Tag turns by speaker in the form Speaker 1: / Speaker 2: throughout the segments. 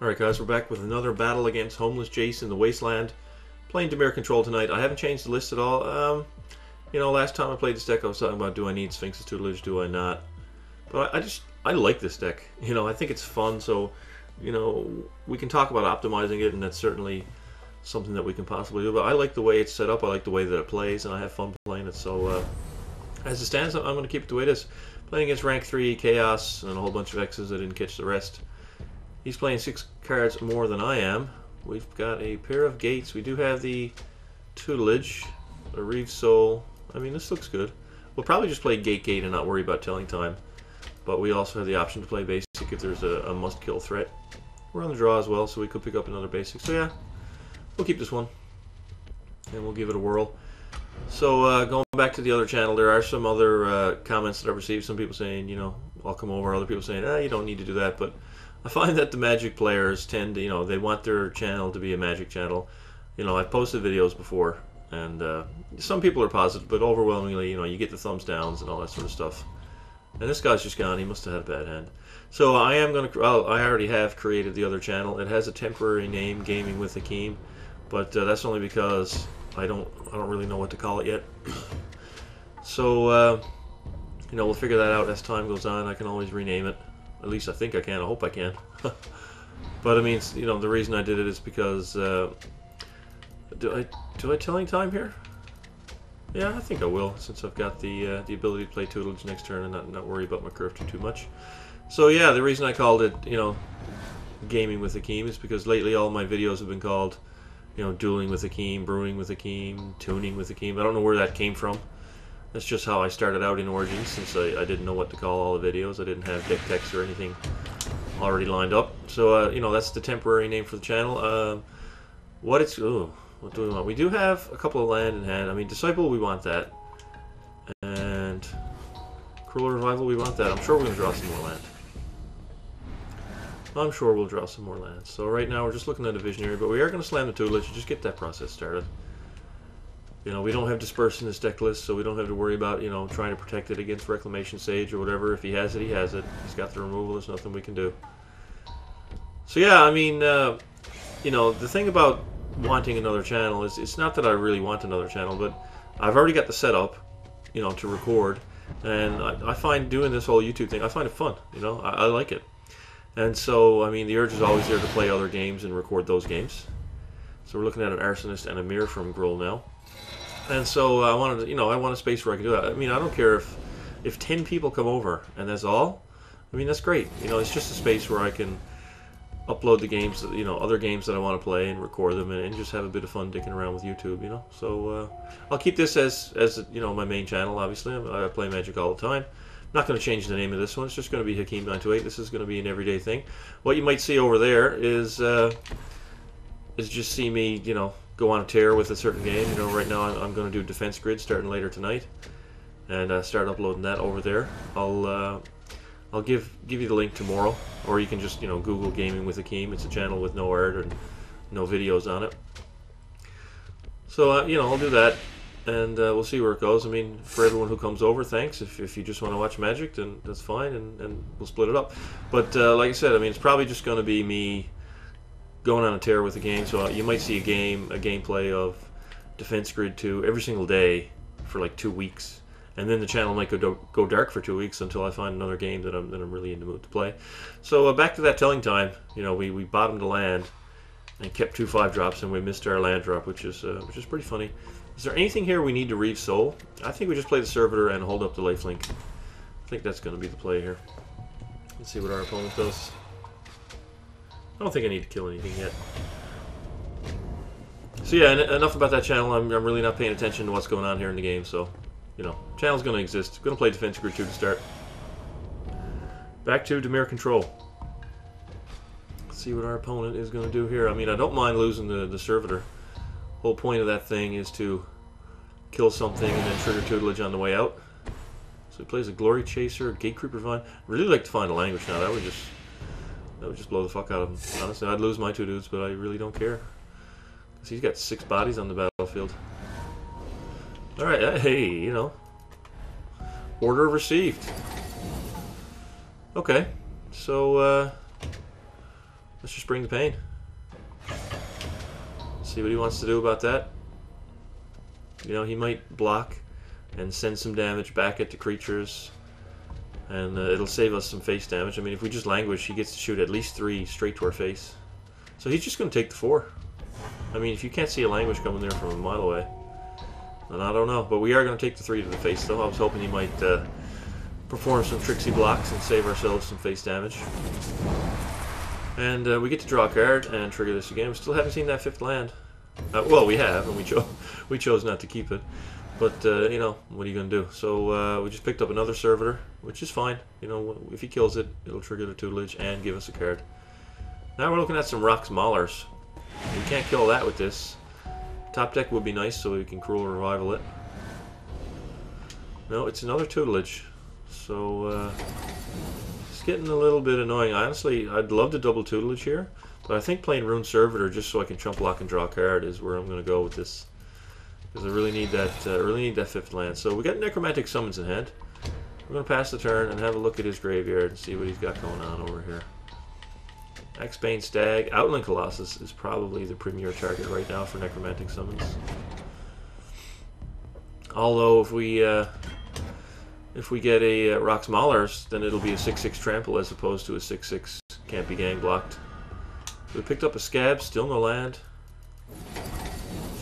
Speaker 1: Alright guys, we're back with another battle against Homeless Jace in the Wasteland. Playing Dimir Control tonight. I haven't changed the list at all. Um, you know, last time I played this deck I was talking about do I need Sphinx's Tutelage, do I not? But I, I just, I like this deck. You know, I think it's fun, so, you know, we can talk about optimizing it, and that's certainly something that we can possibly do. But I like the way it's set up, I like the way that it plays, and I have fun playing it, so... Uh, as it stands, I'm going to keep it the way it is. Playing against rank 3 Chaos and a whole bunch of X's. I didn't catch the rest. He's playing six cards more than I am. We've got a pair of gates. We do have the tutelage, a Reave Soul. I mean, this looks good. We'll probably just play Gate Gate and not worry about telling time. But we also have the option to play basic if there's a, a must-kill threat. We're on the draw as well, so we could pick up another basic. So yeah, we'll keep this one. And we'll give it a whirl. So uh, going back to the other channel, there are some other uh, comments that I've received. Some people saying, you know, I'll come over. Other people saying, ah, you don't need to do that. But I find that the Magic players tend to, you know, they want their channel to be a Magic channel. You know, I've posted videos before, and uh, some people are positive, but overwhelmingly, you know, you get the thumbs downs and all that sort of stuff. And this guy's just gone. He must have had a bad hand. So I am going to, well, I already have created the other channel. It has a temporary name, Gaming with Hakeem, but uh, that's only because I don't, I don't really know what to call it yet. so, uh, you know, we'll figure that out as time goes on. I can always rename it. At least I think I can. I hope I can. but I mean, you know, the reason I did it is because uh, do I do I telling time here? Yeah, I think I will since I've got the uh, the ability to play tutelage next turn and not not worry about my curve too much. So yeah, the reason I called it, you know, gaming with Hakeem is because lately all my videos have been called, you know, dueling with Hakeem, brewing with Hakeem, tuning with Hakeem. I don't know where that came from. That's just how I started out in Origins, since I, I didn't know what to call all the videos. I didn't have deck text or anything already lined up. So, uh, you know, that's the temporary name for the channel. Uh, what it's... Oh, what do we want? We do have a couple of land in hand. I mean, Disciple, we want that. And Cruel Revival, we want that. I'm sure we're going to draw some more land. I'm sure we'll draw some more lands. So right now we're just looking at a Visionary, but we are going to slam the tutelage and just get that process started. You know, we don't have Disperse in this deck list, so we don't have to worry about, you know, trying to protect it against Reclamation Sage or whatever. If he has it, he has it. He's got the removal, there's nothing we can do. So yeah, I mean, uh, you know, the thing about wanting another channel is, it's not that I really want another channel, but I've already got the setup, you know, to record. And I, I find doing this whole YouTube thing, I find it fun, you know, I, I like it. And so, I mean, the urge is always there to play other games and record those games. So we're looking at an Arsonist and a Mirror from Gruul now. And so I wanted, you know, I want a space where I can do that. I mean, I don't care if if ten people come over and that's all. I mean, that's great. You know, it's just a space where I can upload the games, you know, other games that I want to play and record them and, and just have a bit of fun dicking around with YouTube. You know, so uh, I'll keep this as as you know my main channel. Obviously, I play Magic all the time. I'm not going to change the name of this one. It's just going to be Hakeem 928. This is going to be an everyday thing. What you might see over there is uh, is just see me, you know, go on a tear with a certain game. You know, right now I'm, I'm going to do Defense Grid starting later tonight, and uh, start uploading that over there. I'll uh, I'll give give you the link tomorrow, or you can just you know Google Gaming with Hakeem. It's a channel with no art and no videos on it. So uh, you know I'll do that, and uh, we'll see where it goes. I mean, for everyone who comes over, thanks. If, if you just want to watch Magic, then that's fine, and, and we'll split it up. But uh, like I said, I mean, it's probably just going to be me going on a tear with the game. So you might see a game, a gameplay of Defense Grid 2 every single day for like two weeks, and then the channel might go go dark for two weeks until I find another game that I'm that I'm really in the mood to play. So uh, back to that telling time. You know, we we bottomed the land and kept two five drops, and we missed our land drop, which is uh, which is pretty funny. Is there anything here we need to Reave Soul? I think we just play the Servitor and hold up the lifelink. I think that's going to be the play here. Let's see what our opponent does. I don't think I need to kill anything yet. So yeah, enough about that channel. I'm, I'm really not paying attention to what's going on here in the game, so, you know, channel's going to exist. Going to play Defense Grid 2 to start. Back to Dimir Control. Let's see what our opponent is going to do here. I mean, I don't mind losing the, the Servitor. Whole point of that thing is to kill something and then trigger tutelage on the way out. So he plays a Glory Chaser, Gatecreeper Vine. really like to find a languish now. That would just that would just blow the fuck out of him. Honestly, I'd lose my two dudes, but I really don't care. Cause he's got six bodies on the battlefield. Alright, uh, hey, you know. Order received. Okay, so, uh, let's just bring the pain. See what he wants to do about that. You know, he might block and send some damage back at the creatures. And uh, it'll save us some face damage. I mean, if we just languish, he gets to shoot at least three straight to our face. So he's just going to take the four. I mean, if you can't see a languish coming there from a mile away, then I don't know. But we are going to take the three to the face, though. I was hoping he might uh, perform some tricksy blocks and save ourselves some face damage. And uh, we get to draw a card and trigger this again. We still haven't seen that fifth land. Uh, well, we have, and we, cho we chose not to keep it. But, uh, you know, what are you going to do? So uh, we just picked up another Servitor, which is fine. You know, if he kills it, it'll trigger the tutelage and give us a card. Now we're looking at some Rhox Maulers. We can't kill that with this. Top deck would be nice so we can Cruel Revival it. No, it's another tutelage. So, uh, it's getting a little bit annoying. Honestly, I'd love to double tutelage here. But I think playing Rune Servitor just so I can chump block and draw a card is where I'm going to go with this. Because I really need that uh, really need that fifth land. So we got Necromantic Summons in hand. We're going to pass the turn and have a look at his graveyard and see what he's got going on over here. Axebane Stag. Outland Colossus is probably the premier target right now for Necromantic Summons. Although if we uh, if we get a uh, Rhox Maulers, then it'll be a 6-6 trample as opposed to a 6-6 can't be gang blocked. We picked up a Skaab, still no land.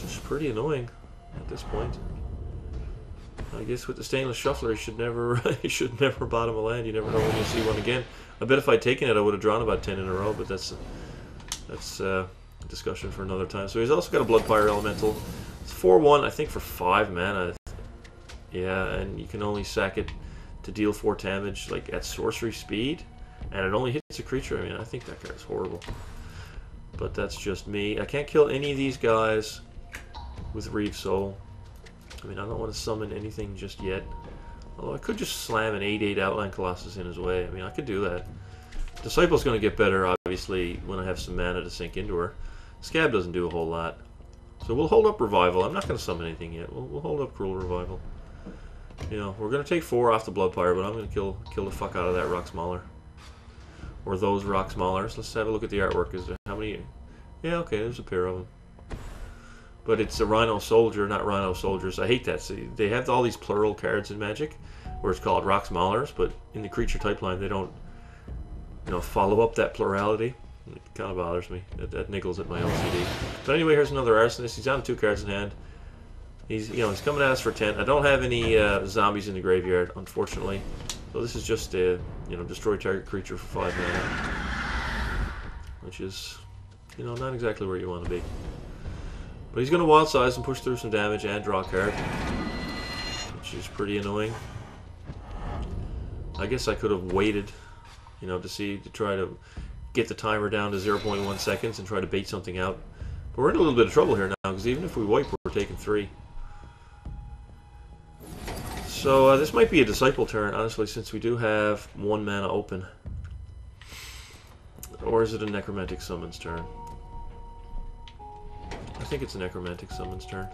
Speaker 1: Just pretty annoying at this point. I guess with the Stainless Shuffler, you should never you should never bottom a land. You never know when you'll see one again. I bet if I'd taken it, I would have drawn about 10 in a row, but that's that's uh, a discussion for another time. So he's also got a Bloodpyre Elemental. It's 4-1, I think, for 5 mana. Yeah, and you can only sack it to deal 4 damage, like, at sorcery speed. And it only hits a creature. I mean, I think that card's horrible. But that's just me. I can't kill any of these guys with Reave Soul. I mean, I don't want to summon anything just yet. Although I could just slam an 8-8 Outland Colossus in his way. I mean, I could do that. Disciple's going to get better, obviously, when I have some mana to sink into her. Skaab doesn't do a whole lot. So we'll hold up Revival. I'm not going to summon anything yet. We'll, we'll hold up Cruel Revival. You know, we're going to take four off the Bloodpyre, but I'm going to kill kill the fuck out of that Rhox Mauler. Or those Rhox Maulers. Let's have a look at the artwork. Is there how many? Yeah, okay, there's a pair of them. But it's a Rhino Soldier, not Rhino Soldiers. I hate that. See, they have all these plural cards in Magic, where it's called Rhox Maulers, but in the creature type line, they don't, you know, follow up that plurality. It kind of bothers me. That, that niggles at my LCD. But anyway, here's another Arsonist. He's down two cards in hand. He's, you know, he's coming at us for 10. I don't have any uh, zombies in the graveyard, unfortunately. So this is just a, you know, destroy target creature for 5 mana. Which is, you know, not exactly where you want to be. But he's going to wild size and push through some damage and draw a card. Which is pretty annoying. I guess I could have waited, you know, to see, to try to get the timer down to 0.1 seconds and try to bait something out. But we're in a little bit of trouble here now, because even if we wipe, we're taking three. So uh, this might be a Disciple turn, honestly, since we do have one mana open. Or is it a Necromantic Summons turn? I think it's a Necromantic Summons turn.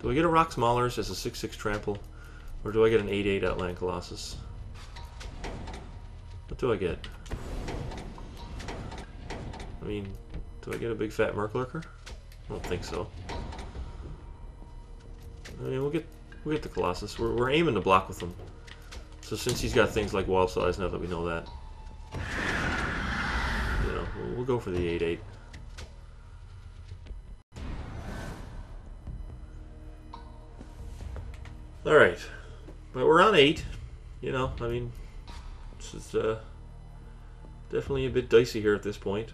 Speaker 1: Do I get a Rhox Maulers as a 6-6 trample? Or do I get an 8-8 Outland Colossus? What do I get? I mean, do I get a big fat Murklurker? I don't think so. I mean, we'll get we'll get the Colossus. We're, we're aiming to block with him. So since he's got things like Wild Size, now that we know that, you know, we'll, we'll go for the 8-8. Alright. But we're on 8. You know, I mean, this is uh, definitely a bit dicey here at this point.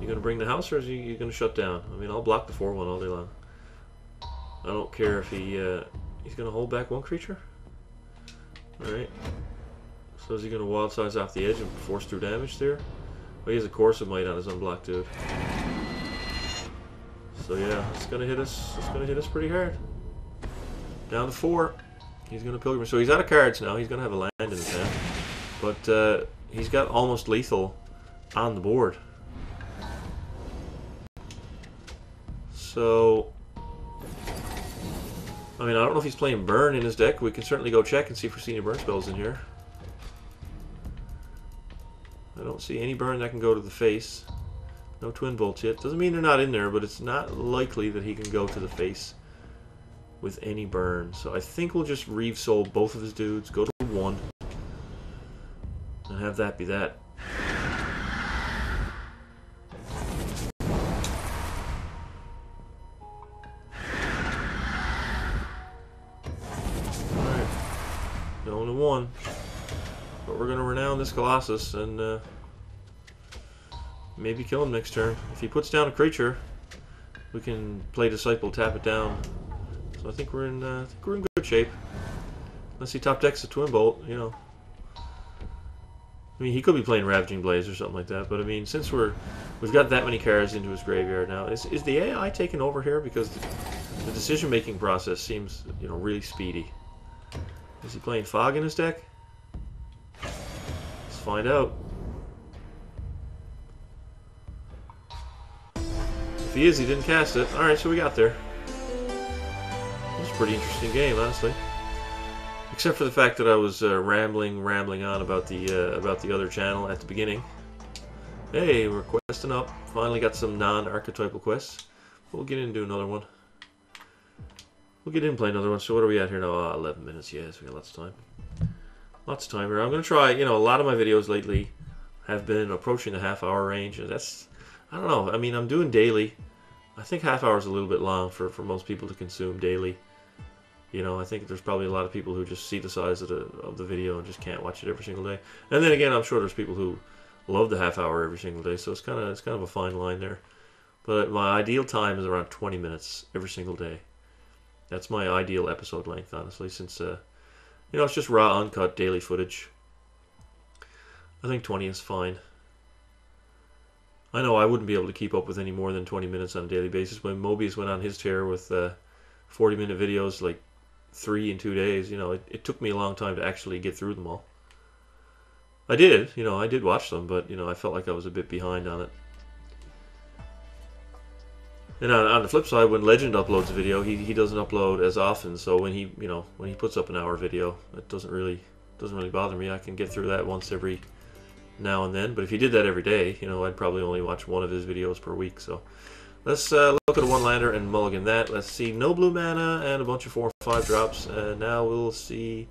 Speaker 1: You gonna bring the house, or is he you gonna shut down? I mean, I'll block the four one all day long. I don't care if he uh, he's gonna hold back one creature. All right. So is he gonna wild size off the edge and force through damage there? Well, he has a Corrosive Might on his unblocked dude. So yeah, it's gonna hit us. It's gonna hit us pretty hard. Down to four. He's gonna pilgrim. So he's out of cards now. He's gonna have a land in his hand, but uh, he's got almost lethal on the board. So, I mean, I don't know if he's playing Burn in his deck. We can certainly go check and see if we see any Burn spells in here. I don't see any burn that can go to the face. No twin bolts yet. Doesn't mean they're not in there, but it's not likely that he can go to the face with any burn. So I think we'll just Reave Soul both of his dudes, go to one, and have that be that. Alright. Going to one. But we're going to renown this Colossus and uh, maybe kill him next turn. If he puts down a creature, we can play Disciple, tap it down. So I think we're in, uh, I think we're in good shape. Unless he top decks a Twin Bolt, you know. I mean, he could be playing Ravaging Blaze or something like that, but I mean, since we're we've got that many cards into his graveyard now, is is the AI taking over here because the, the decision-making process seems you know really speedy? Is he playing Fog in his deck? Let's find out. He is, he didn't cast it. All right, so we got there. It was a pretty interesting game, honestly. Except for the fact that I was uh, rambling, rambling on about the uh, about the other channel at the beginning. Hey, we're questing up. Finally got some non-archetypal quests. We'll get into another one. We'll get in and play another one. So what are we at here now? Uh, 11 minutes. Yes, we got lots of time. Lots of time here. I'm going to try, you know, a lot of my videos lately have been approaching the half hour range. And that's, I don't know. I mean, I'm doing daily. I think half hour is a little bit long for, for most people to consume daily. You know, I think there's probably a lot of people who just see the size of the of the video and just can't watch it every single day. And then again, I'm sure there's people who love the half hour every single day. So it's kind of it's kind of a fine line there. But my ideal time is around 20 minutes every single day. That's my ideal episode length, honestly, since uh, you know it's just raw, uncut daily footage. I think 20 is fine. I know I wouldn't be able to keep up with any more than 20 minutes on a daily basis. When Mobius went on his tear with uh, 40 minute videos, like three in two days. You know, it, it took me a long time to actually get through them all. I did, you know, I did watch them, but you know, I felt like I was a bit behind on it. And on, on the flip side, when Legend uploads a video, he, he doesn't upload as often. So when he, you know, when he puts up an hour video, it doesn't really doesn't really bother me. I can get through that once every now and then. But if he did that every day, you know, I'd probably only watch one of his videos per week. So Let's uh, look at a one-lander and mulligan that. Let's see no blue mana and a bunch of four or five drops. And now we'll see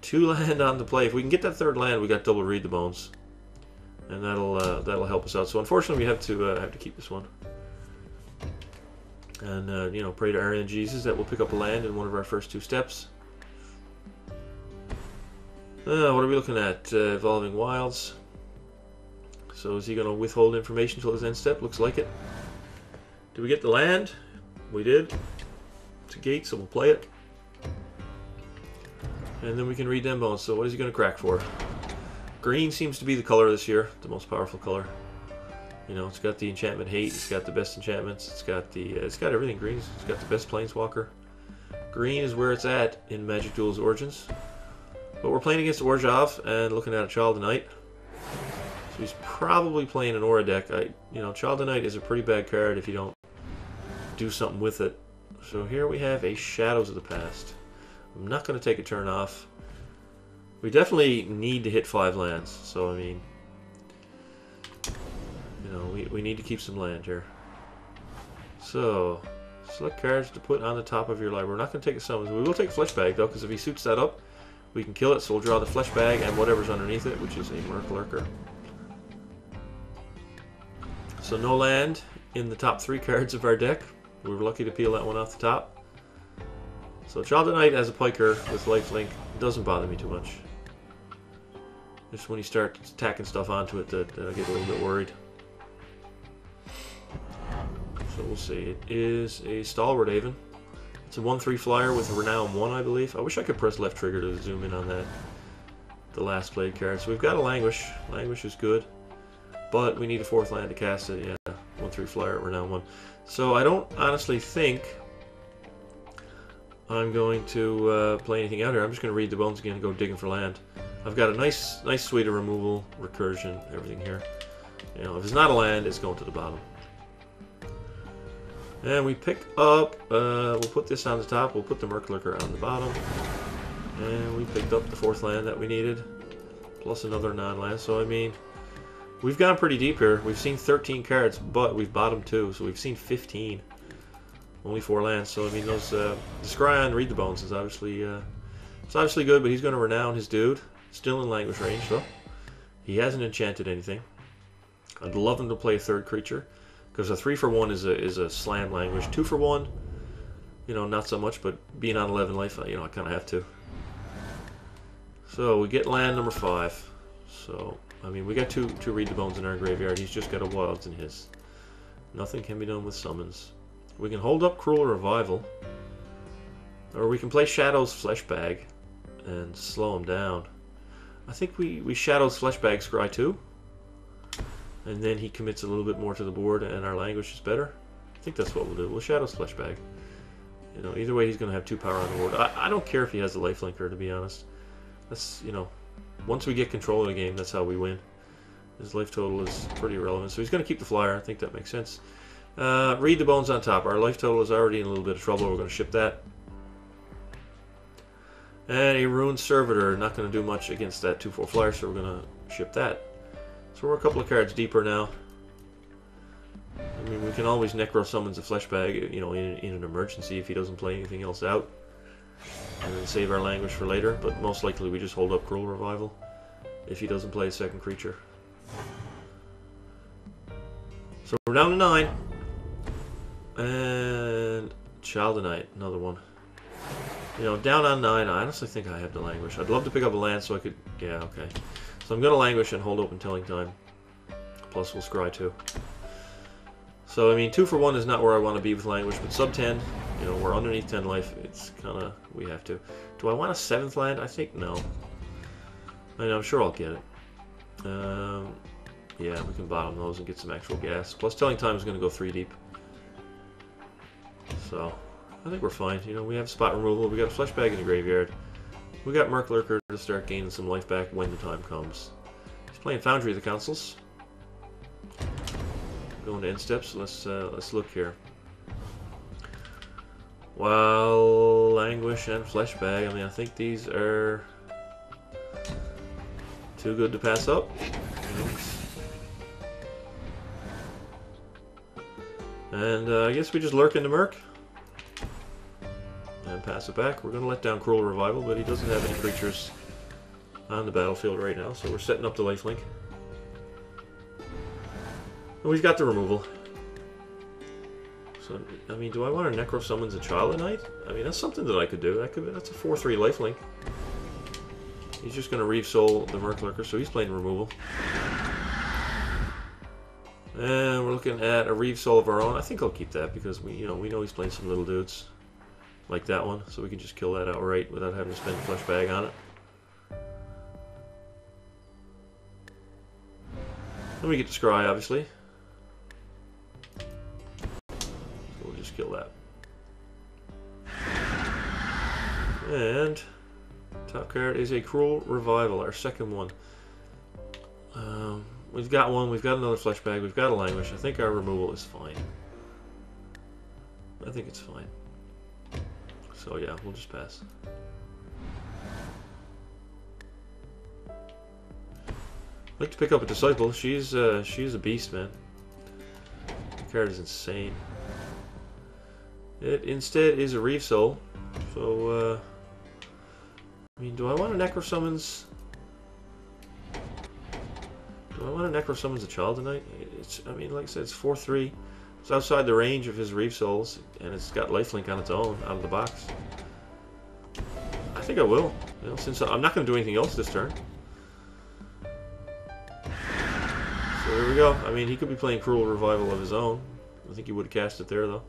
Speaker 1: two land on the play. If we can get that third land, we got double read the bones, and that'll uh, that'll help us out. So unfortunately, we have to uh, have to keep this one. And uh, you know, pray to Arian Jesus that we'll pick up a land in one of our first two steps. Uh, what are we looking at? Uh, evolving wilds. So is he going to withhold information until his end step? Looks like it. Did we get the land? We did. It's a gate, so we'll play it. And then we can read them bones. So what is he going to crack for? Green seems to be the color this year, the most powerful color. You know, it's got the enchantment hate. It's got the best enchantments. It's got the. Uh, it's got everything. Green. It's got the best planeswalker. Green is where it's at in Magic Duels Origins. But we're playing against Orzhov and looking at a Child of Night. So he's probably playing an Aura deck. I, you know, Child of Night is a pretty bad card if you don't do something with it. So here we have a Shadows of the Past. I'm not going to take a turn off. We definitely need to hit five lands, so I mean, you know, we, we need to keep some land here. So, select cards to put on the top of your library. We're not going to take a summons. We will take flesh bag though, because if he suits that up, we can kill it. So we'll draw the flesh bag and whatever's underneath it, which is a Murk Lurker. So no land in the top three cards of our deck. We were lucky to peel that one off the top. So Child of Night as a piker with lifelink doesn't bother me too much. Just when you start tacking stuff onto it that, that I get a little bit worried. So we'll see. It is a Stalwart Aven. It's a 1-3 flyer with a Renown 1, I believe. I wish I could press left trigger to zoom in on that. The last played card. So we've got a Languish. Languish is good. But we need a fourth land to cast it. Yeah, 1-3 flyer, Renown 1. So I don't honestly think I'm going to uh, play anything out here. I'm just going to read the bones again and go digging for land. I've got a nice nice suite of removal, recursion, everything here. You know, if it's not a land, it's going to the bottom. And we pick up, uh, we'll put this on the top, we'll put the Murk Lurker on the bottom. And we picked up the fourth land that we needed, plus another non-land. So, I mean, We've gone pretty deep here. We've seen 13 cards, but we've bottomed two, so we've seen 15. Only four lands, so I mean those uh, the Scry on Read the Bones is obviously uh, it's obviously good, but he's going to renown his dude. Still in languish range though. He hasn't enchanted anything. I'd love him to play a third creature because a three for one is a is a slam languish. Two for one, you know, not so much, but being on 11 life, you know, I kind of have to. So we get land number five. So I mean, we got two two read the bones in our graveyard. He's just got a wilds in his. Nothing can be done with summons. We can hold up Cruel Revival. Or we can play Shadow's Fleshbag and slow him down. I think we, we Shadow's Fleshbag Scry too. And then he commits a little bit more to the board and our languish is better. I think that's what we'll do. We'll Shadow's Fleshbag. You know, either way he's going to have two power on the board. I, I don't care if he has the lifelinker, to be honest. That's, you know, once we get control of the game, that's how we win. His life total is pretty irrelevant. So he's going to keep the flyer. I think that makes sense. Uh, read the bones on top. Our life total is already in a little bit of trouble. We're going to ship that. And a Ruined Servitor. Not going to do much against that 2-4 flyer, so we're going to ship that. So we're a couple of cards deeper now. I mean, we can always Necro Summons a flesh bag, you know, in, in an emergency if he doesn't play anything else out. And then save our languish for later, but most likely we just hold up Cruel Revival if he doesn't play a second creature. So we're down to nine. And Child of Night, another one. You know, down on nine, I honestly think I have the languish. I'd love to pick up a land so I could... Yeah, okay. So I'm going to languish and hold open telling time. Plus we'll scry too. So, I mean, two for one is not where I want to be with languish, but sub 10, you know, we're underneath 10 life. It's kind of... We have to. Do I want a seventh land? I think no. I mean, I'm sure I'll get it. Um, yeah, we can bottom those and get some actual gas. Plus telling time is going to go three deep. So, I think we're fine. You know, we have spot removal. We got a Fleshbag in the graveyard. We got Murklurker to start gaining some life back when the time comes. He's playing Foundry of the Consuls. Going to end steps. Let's uh, let's look here. Well, Languish and Fleshbag. I mean, I think these are too good to pass up. And uh, I guess we just lurk into Merc And pass it back. We're going to let down Cruel Revival, but he doesn't have any creatures on the battlefield right now, so we're setting up the lifelink. And we've got the removal. So, I mean, do I want to Necro Summons a Child tonight? I mean, that's something that I could do. That could, that's a 4-3 lifelink. He's just going to Reave Soul the Murklurker, so he's playing removal. And we're looking at a Reave Soul of our own. I think I'll keep that because we, you know, we know he's playing some little dudes like that one, so we can just kill that outright without having to spend a flesh bag on it. Then we get to scry, obviously. Kill that. And top card is a Cruel Revival, our second one. Um, we've got one, we've got another Fleshbag, we've got a languish. I think our removal is fine. I think it's fine. So yeah, we'll just pass. I'd like to pick up a disciple. She's uh, she's a beast, man. The card is insane. It instead is a Reave Soul. So uh, I mean, do I want a Necro Summons? Do I want a Necro Summons a child tonight? It's I mean, like I said, it's four three. It's outside the range of his Reave Souls, and it's got lifelink on its own out of the box. I think I will, you know, since I'm not going to do anything else this turn. So there we go. I mean, he could be playing Cruel Revival of his own. I think he would have cast it there, though.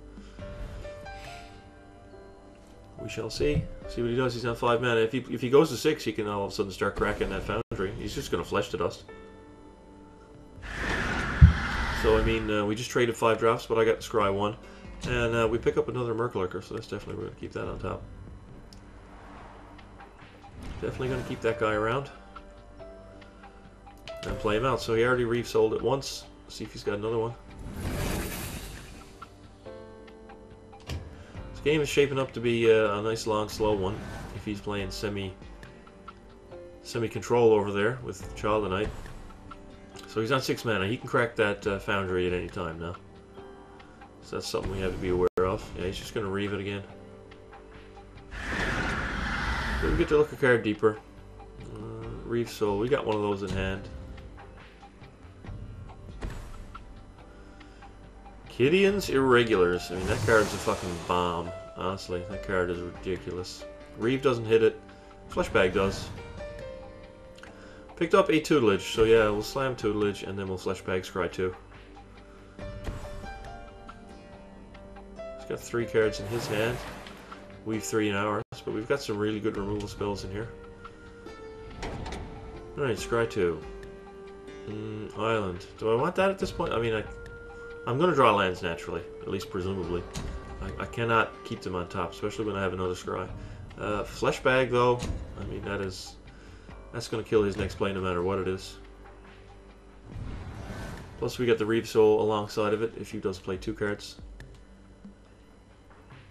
Speaker 1: We shall see. See what he does. He's on five mana. If he if he goes to six, he can all of a sudden start cracking that foundry. He's just going to flesh to dust. So, I mean, uh, we just traded five drafts, but I got Scry one. And uh, we pick up another Murklurker, so that's definitely, we're going to keep that on top. Definitely going to keep that guy around. And play him out. So he already Reave sold it once. See if he's got another one. Game is shaping up to be uh, a nice long slow one. If he's playing semi semi control over there with Child of Night. So he's on six mana. He can crack that uh, Foundry at any time now. So that's something we have to be aware of. Yeah, he's just going to Reave it again. We get to look a card deeper. Uh, Reave Soul. We got one of those in hand. Kytheon's Irregulars. I mean, that card's a fucking bomb. Honestly, that card is ridiculous. Reave doesn't hit it. Fleshbag does. Picked up a tutelage, so yeah, we'll slam tutelage and then we'll fleshbag scry 2. He's got three cards in his hand. We've three in ours, but we've got some really good removal spells in here. Alright, scry 2. Mm, island. Do I want that at this point? I mean, I, I'm going to draw lands naturally, at least presumably. I, I, cannot keep them on top, especially when I have another scry. Uh, Fleshbag, though, I mean, that is... That's going to kill his next play no matter what it is. Plus we got the Reave Soul alongside of it if he does play two cards.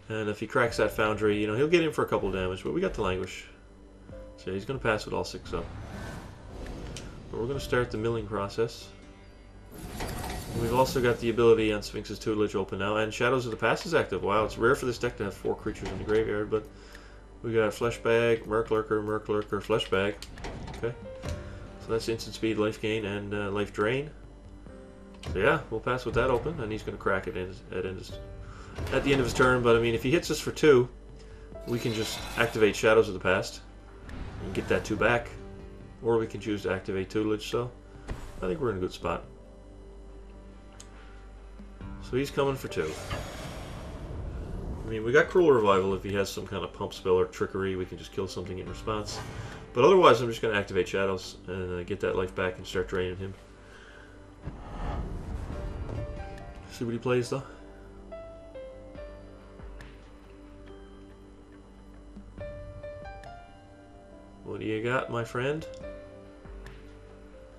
Speaker 1: And if he cracks that Foundry, you know, he'll get in for a couple damage, but we got the Languish. So he's going to pass with all six up. But we're going to start the milling process. We've also got the ability on Sphinx's Tutelage open now, and Shadows of the Past is active. Wow, it's rare for this deck to have four creatures in the graveyard, but we got Fleshbag, Murklurker, Murk Lurker, Fleshbag. Okay. So that's instant speed, life gain, and uh, life drain. So yeah, we'll pass with that open, and he's going to crack it in, at, his, at the end of his turn. But I mean, if he hits us for two, we can just activate Shadows of the Past and get that two back. Or we can choose to activate Tutelage, so I think we're in a good spot. So he's coming for two. I mean, we got Cruel Revival if he has some kind of pump spell or trickery. We can just kill something in response. But otherwise, I'm just going to activate Shadows and uh, get that life back and start draining him. See what he plays, though. What do you got, my friend?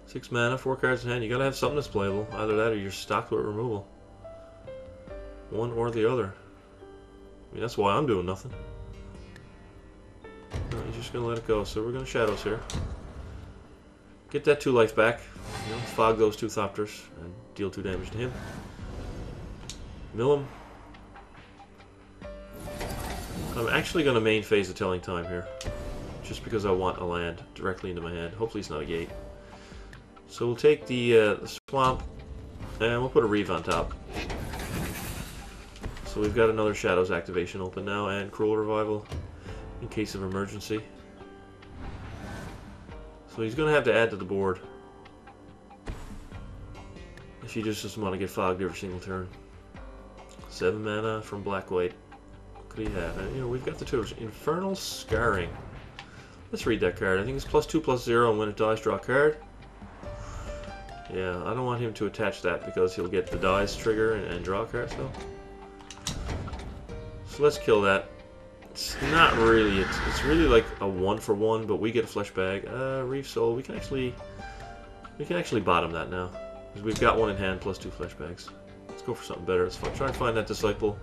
Speaker 1: Six mana, four cards in hand. You gotta have something that's playable. Either that or you're stocked with removal. One or the other I mean, that's why I'm doing nothing. No, he's just gonna let it go. So we're gonna shadows here. Get that two life back. You know, fog those two Thopters and deal two damage to him. Mill him. I'm actually gonna main phase the telling time here. Just because I want a land directly into my hand. Hopefully it's not a gate. So we'll take the, uh, the swamp and we'll put a Reave on top. So we've got another Shadows activation open now, and Cruel Revival in case of emergency. So he's going to have to add to the board. If he just doesn't want to get fogged every single turn. Seven mana from Black White. What could he have? And, you know, we've got the two. Infernal Scarring. Let's read that card. I think it's plus two, plus zero, and when it dies, draw a card. Yeah, I don't want him to attach that because he'll get the dies trigger and, and draw a card, so... So let's kill that. It's not really, it's, it's really like a one for one, but we get a flesh bag. Uh, Reave Soul, we can actually, we can actually bottom that now. Because we've got one in hand plus two flesh bags. Let's go for something better. Let's try and find that Disciple.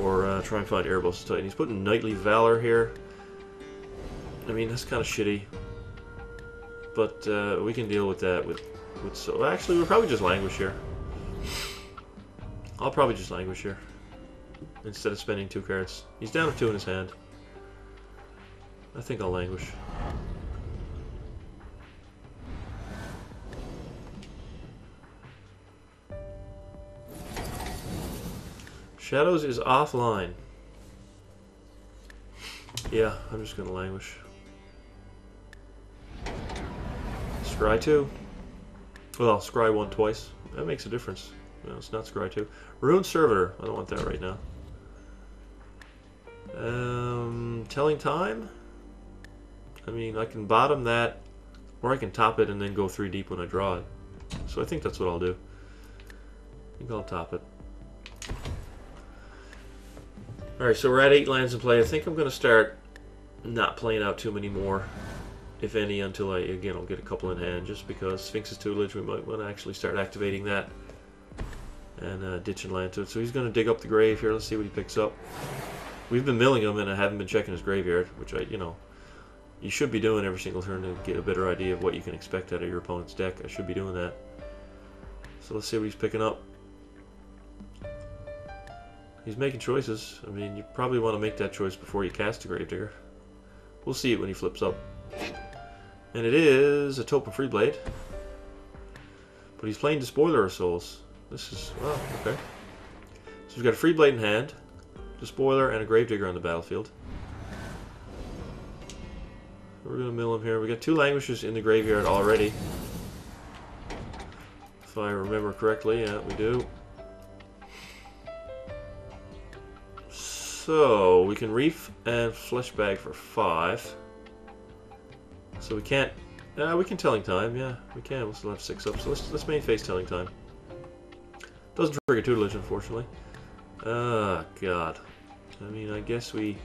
Speaker 1: Or uh, try and find Erebos Titan. He's putting Knightly Valor here. I mean, that's kind of shitty. But uh, we can deal with that with, with so actually we'll probably just languish here. I'll probably just languish here instead of spending two cards. He's down to two in his hand. I think I'll languish. Shadows is offline. Yeah, I'm just gonna languish. Scry 2. Well, Scry 1 twice. That makes a difference. No, it's not Scry 2. Rune Servitor. I don't want that right now. Um, telling time? I mean, I can bottom that, or I can top it and then go three deep when I draw it. So I think that's what I'll do. I think I'll top it. Alright, so we're at eight lands in play. I think I'm going to start not playing out too many more, if any, until I, again, I'll get a couple in hand, just because Sphinx's Tutelage, we might want to actually start activating that and uh, ditching land to it. So he's going to dig up the grave here. Let's see what he picks up. We've been milling him, and I haven't been checking his graveyard, which I, you know, you should be doing every single turn to get a better idea of what you can expect out of your opponent's deck. I should be doing that. So let's see what he's picking up. He's making choices. I mean, you probably want to make that choice before you cast a Gravedigger. We'll see it when he flips up. And it is a Topan Freeblade. But he's playing Despoiler of Souls. This is, well, okay. So we've got a Freeblade in hand, Despoiler, and a Gravedigger on the battlefield. We're to mill him here. We got two Languishers in the graveyard already. If I remember correctly, yeah, we do. So, we can Reave and Fleshbag for five. So we can't... Uh, we can Telling Time, yeah, we can. We'll still have six up. So let's, let's main phase Telling Time. Doesn't trigger tutelage, unfortunately. Ah, God. I mean, I guess we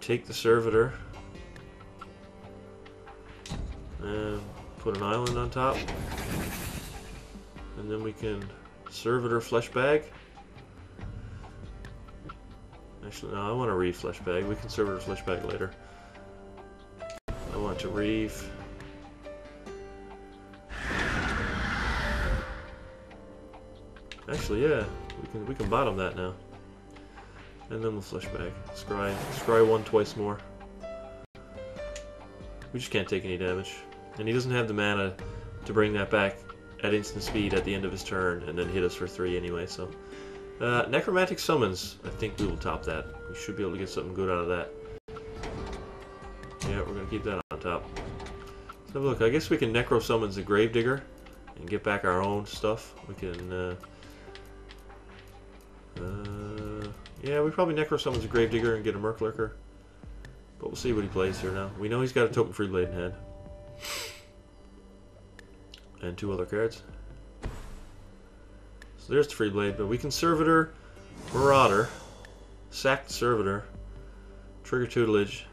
Speaker 1: take the Servitor and put an island on top. And then we can Servitor Flesh Bag. Actually, no, I want to reave Flesh Bag. We can Servitor Flesh Bag later. I want to reave. Actually, yeah, we can we can bottom that now. And then we'll flesh bag. Scry scry one twice more. We just can't take any damage. And he doesn't have the mana to bring that back at instant speed at the end of his turn and then hit us for three anyway, so. Uh, Necromantic Summons, I think we will top that. We should be able to get something good out of that. Yeah, we're going to keep that on top. So look, I guess we can Necro Summons the Gravedigger and get back our own stuff. We can, uh, uh, yeah, we probably Necro Summons a Gravedigger and get a Murklurker. But we'll see what he plays here now. We know he's got a Topan Freeblade in hand. And two other cards. So there's the Freeblade, but we can Servitor, Marauder, Sacked Servitor, trigger tutelage.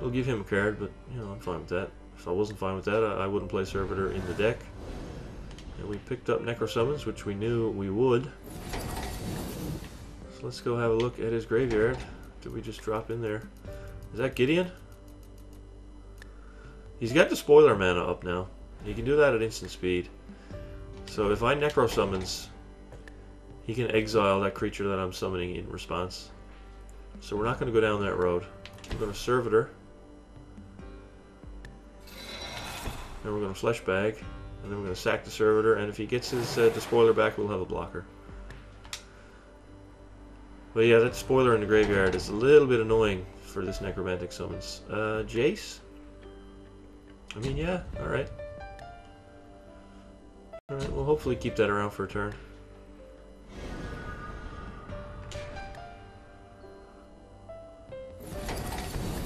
Speaker 1: We'll give him a card, but you know, I'm fine with that. If I wasn't fine with that, I, I wouldn't play Servitor in the deck. And we picked up Necro Summons, which we knew we would. So let's go have a look at his graveyard. Did we just drop in there? Is that Gideon? He's got the spoiler mana up now. He can do that at instant speed. So if I Necro Summons, he can exile that creature that I'm summoning in response. So we're not going to go down that road. We're going to Servitor. And we're going to Flesh Bag. And then we're going to sack the Servitor. And if he gets his uh, Despoiler back, we'll have a blocker. But yeah, that spoiler in the graveyard is a little bit annoying for this Necromantic Summons. Uh, Jace? I mean, yeah, alright. Alright, we'll hopefully keep that around for a turn.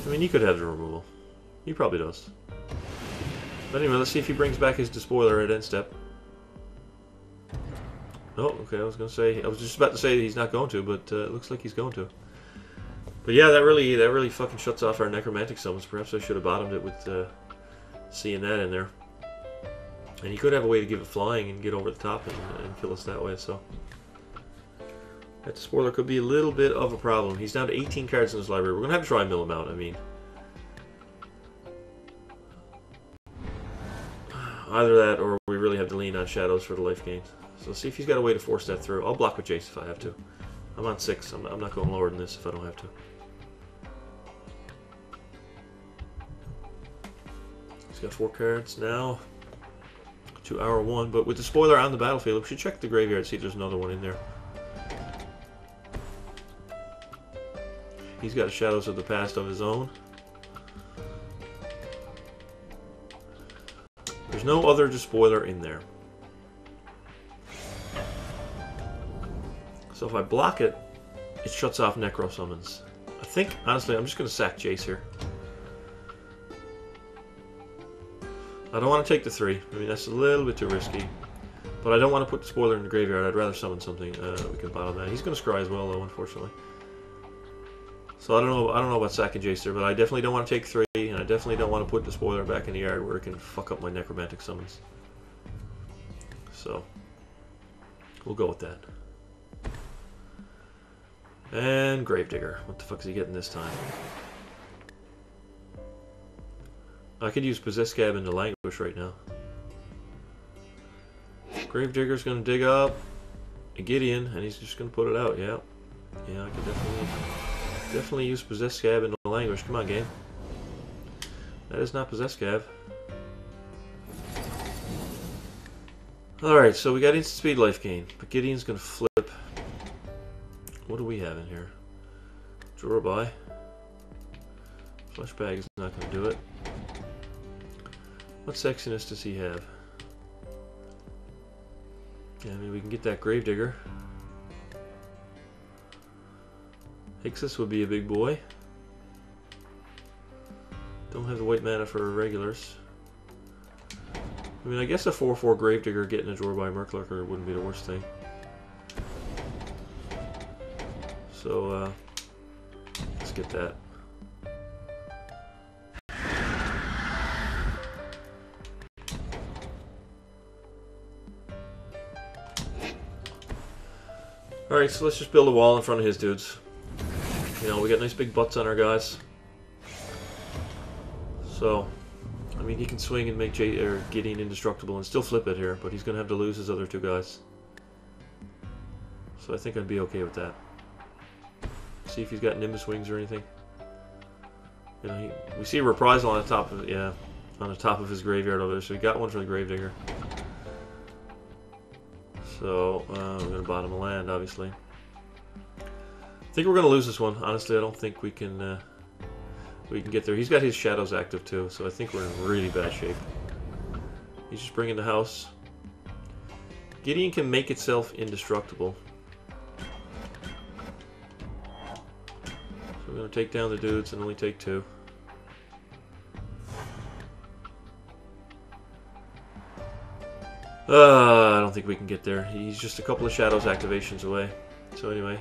Speaker 1: I mean, he could have the removal. He probably does. But anyway, let's see if he brings back his Despoiler at end step. Oh, okay, I was going to say, I was just about to say he's not going to, but uh, it looks like he's going to. But yeah, that really that really fucking shuts off our necromantic summons. Perhaps I should have bottomed it with uh, seeing that in there. And he could have a way to give it flying and get over the top and, and kill us that way, so... That spoiler could be a little bit of a problem. He's down to 18 cards in his library. We're going to have to try and mill him out, I mean. Either that or we really have to lean on shadows for the life gains. So see if he's got a way to force that through. I'll block with Jace if I have to. I'm on 6. I'm, I'm not going lower than this if I don't have to. He's got 4 cards now. To hour 1. But with the spoiler on the battlefield, we should check the graveyard see if there's another one in there. He's got Shadows of the Past of his own. There's no other Despoiler in there. So if I block it, it shuts off Necro Summons. I think, honestly, I'm just going to sack Jace here. I don't want to take the three. I mean, that's a little bit too risky. But I don't want to put the spoiler in the graveyard. I'd rather summon something. Uh, we can bottom that. He's going to scry as well, though, unfortunately. So I don't know. I don't know about sacking Jace there, but I definitely don't want to take three, and I definitely don't want to put the spoiler back in the yard where it can fuck up my necromantic summons. So we'll go with that. And Gravedigger. What the fuck is he getting this time? I could use Possess Skaab into Languish right now. Gravedigger's gonna dig up a Gideon, and he's just gonna put it out, yeah. Yeah, I could definitely definitely use Possess Skaab into Languish. Come on, game. That is not Possess Skaab. Alright, so we got instant speed life gain, but Gideon's gonna flip. What do we have in here? Drawer by. Flush is not gonna do it. What sexiness does he have? Yeah, I mean, we can get that Gravedigger. Hixus would be a big boy. Don't have the white mana for regulars. I mean, I guess a 4-4 Gravedigger getting a draw by Murk Lurker wouldn't be the worst thing. So, uh, let's get that. Alright, so let's just build a wall in front of his dudes. You know, we got nice big butts on our guys. So, I mean, he can swing and make Jay or Gideon indestructible and still flip it here, but he's going to have to lose his other two guys. So I think I'd be okay with that. See if he's got Nimbus wings or anything. You know, he, we see a reprisal on the top of yeah, on the top of his graveyard over there. So we got one for the Gravedigger. So, uh, we're to bottom a land, obviously. I think we're going to lose this one. Honestly, I don't think we can uh, we can get there. He's got his shadows active too, so I think we're in really bad shape. He's just bringing the house. Gideon can make itself indestructible. To take down the dudes and only take two. Uh, I don't think we can get there. He's just a couple of shadows activations away. So anyway,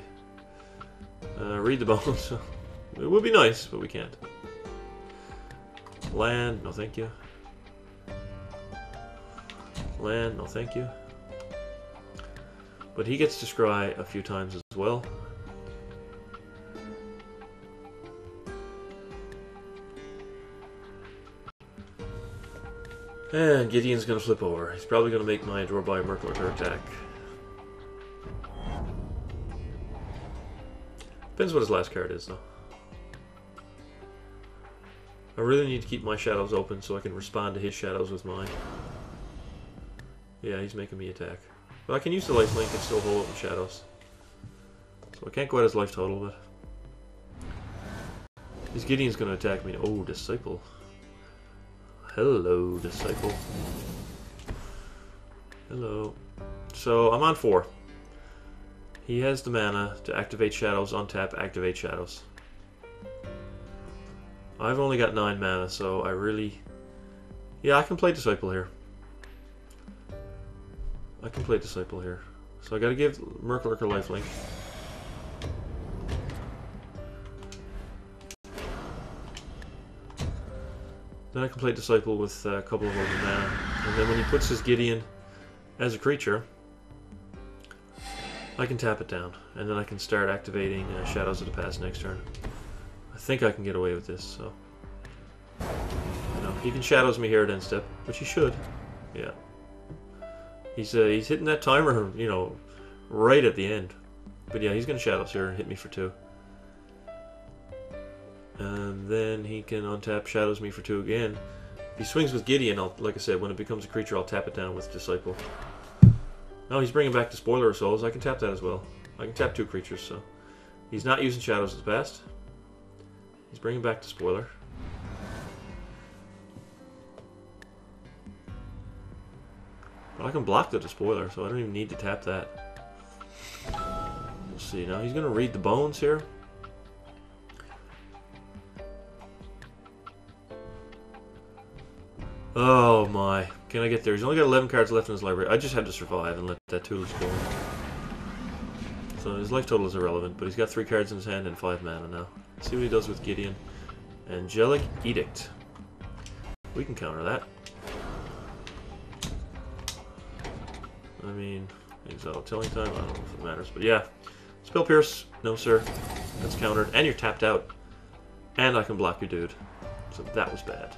Speaker 1: uh, read the bones. it would be nice, but we can't. Land, no thank you. Land, no thank you. But he gets to scry a few times as well. And Gideon's gonna flip over. He's probably gonna make my draw by Murk Lurker attack. Depends what his last card is, though. I really need to keep my shadows open so I can respond to his shadows with mine. Yeah, he's making me attack. But I can use the life link and still hold up the shadows. So I can't go at his life total, but... His Gideon's gonna attack me. Oh, Disciple. Hello, Disciple. Hello. So, I'm on four. He has the mana to activate shadows, untap, activate shadows. I've only got 9 mana, so I really... Yeah, I can play Disciple here. I can play Disciple here. So I gotta give Murk Lurker lifelink. Then I can play Disciple with a couple of open mana. And then when he puts his Gideon as a creature, I can tap it down. And then I can start activating uh, Shadows of the Past next turn. I think I can get away with this, so... You know, he can Shadows me here at end step, which he should. Yeah. He's, uh, he's hitting that timer, you know, right at the end. But yeah, he's going to Shadows here and hit me for two. And then he can untap Shadows me for two again. If he swings with Gideon, I'll, like I said, when it becomes a creature, I'll tap it down with Disciple. No, he's bringing back Despoiler of Souls. I can tap that as well. I can tap two creatures, so... He's not using Shadows of the Past. He's bringing back the Spoiler. But I can block the Despoiler, so I don't even need to tap that. We'll see. Now he's going to read the bones here. Oh my. Can I get there? He's only got 11 cards left in his library. I just had to survive and let that Tutelage go So his life total is irrelevant, but he's got 3 cards in his hand and 5 mana now. Let's see what he does with Gideon. Angelic Edict. We can counter that. I mean, Exile Telling Time, I don't know if it matters, but yeah. Spell Pierce, no sir. That's countered, and you're tapped out. And I can block your dude. So that was bad.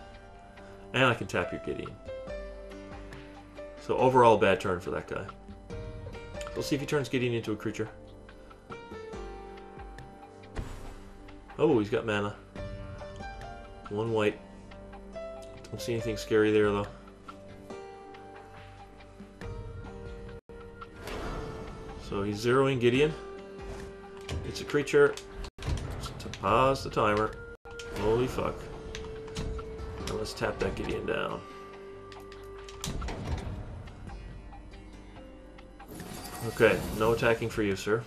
Speaker 1: And I can tap your Gideon. So overall, bad turn for that guy. We'll see if he turns Gideon into a creature. Oh, he's got mana. One white. Don't see anything scary there, though. So he's zeroing Gideon. It's a creature. To pause the timer. Holy fuck. Now let's tap that Gideon down. Okay, no attacking for you, sir.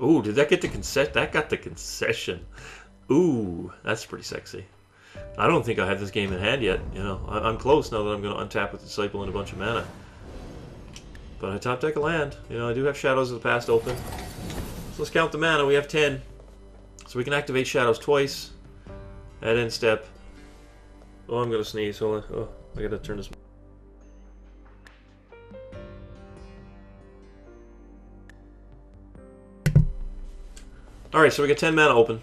Speaker 1: Ooh, did that get the concession? That got the concession. Ooh, that's pretty sexy. I don't think I have this game in hand yet. You know, I am close now that I'm going to untap with Disciple and a bunch of mana. But I top deck a land. You know, I do have Shadows of the Past open. So let's count the mana. We have 10. So we can activate Shadows twice. At end step. Oh, I'm to sneeze. Hold on. Oh, I got to turn this... Alright, so we got 10 mana open.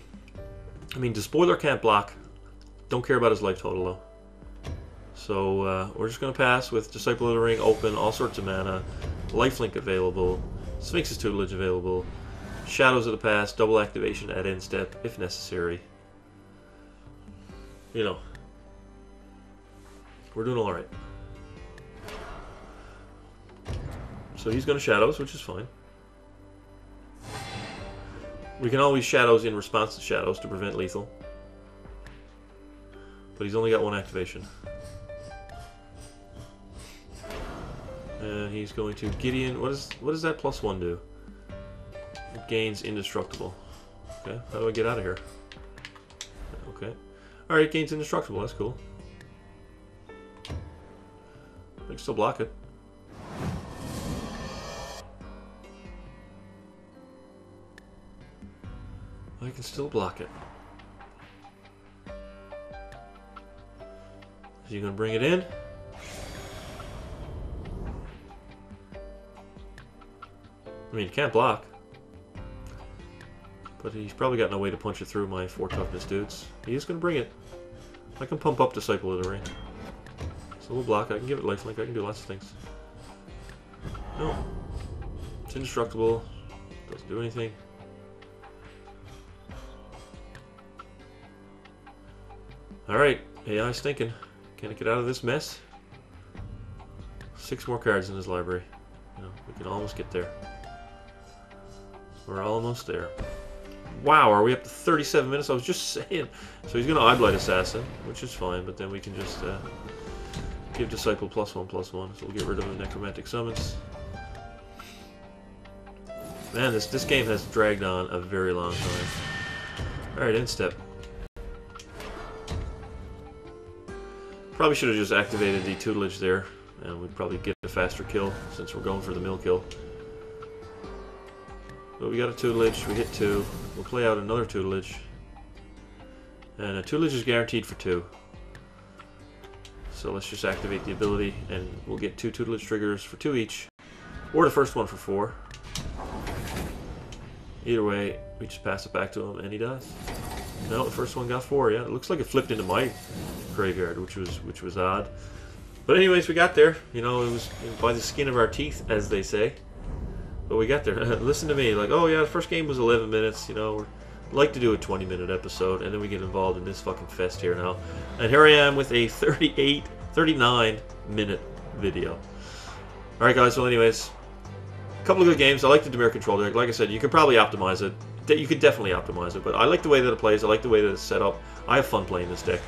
Speaker 1: I mean, Despoiler can't block. Don't care about his life total, though. So, uh, we're just going to pass with Disciple of the Ring open, all sorts of mana, Lifelink available, Sphinx's Tutelage available, Shadows of the Past, double activation at end step, if necessary. You know, we're doing alright. So he's going to Shadows, which is fine. We can always shadows in response to shadows to prevent lethal. But he's only got one activation. And he's going to Gideon. What is what does that plus one do? Gains indestructible. Okay, how do I get out of here? Okay. Alright, gains indestructible, that's cool. I can still block it. I can still block it. Going to bring it in? I mean, you can't block. But he's probably got no way to punch it through my 4 toughness dudes. He is going to bring it. I can pump up Disciple of the Ring. It's a little block. I can give it lifelink. I can do lots of things. No. It's indestructible. Doesn't do anything. Alright, AI thinking. Can I get out of this mess? Six more cards in his library. You know, we can almost get there. We're almost there. Wow, are we up to 37 minutes? I was just saying. So he's going to Eyeblight Assassin, which is fine, but then we can just uh, give Disciple plus one, plus one. So we'll get rid of the Necromantic Summons. Man, this, this game has dragged on a very long time. Alright, end step. Probably should have just activated the tutelage there, and we'd probably get a faster kill since we're going for the mill kill. But we got a tutelage, we hit two. We'll play out another tutelage. And a tutelage is guaranteed for two. So let's just activate the ability, and we'll get two tutelage triggers for two each. Or the first one for four. Either way, we just pass it back to him, and he dies. No, the first one got four. Yeah, it looks like it flipped into my graveyard, which was which was odd. But anyways, we got there. You know, it was by the skin of our teeth, as they say. But we got there. Listen to me, like, oh yeah, the first game was 11 minutes. You know, we'd like to do a 20-minute episode, and then we get involved in this fucking fest here now. And here I am with a 38, 39 minute video. All right, guys. Well, anyways, a couple of good games. I like the control deck. Like I said, you could probably optimize it. You could definitely optimize it, but I like the way that it plays. I like the way that it's set up. I have fun playing this deck.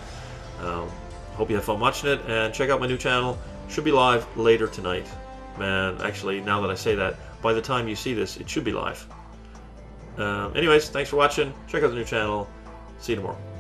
Speaker 1: Um, hope you have fun watching it, and check out my new channel. Should be live later tonight. Man, actually, now that I say that, by the time you see this, it should be live. Um, anyways, thanks for watching. Check out the new channel. See you tomorrow.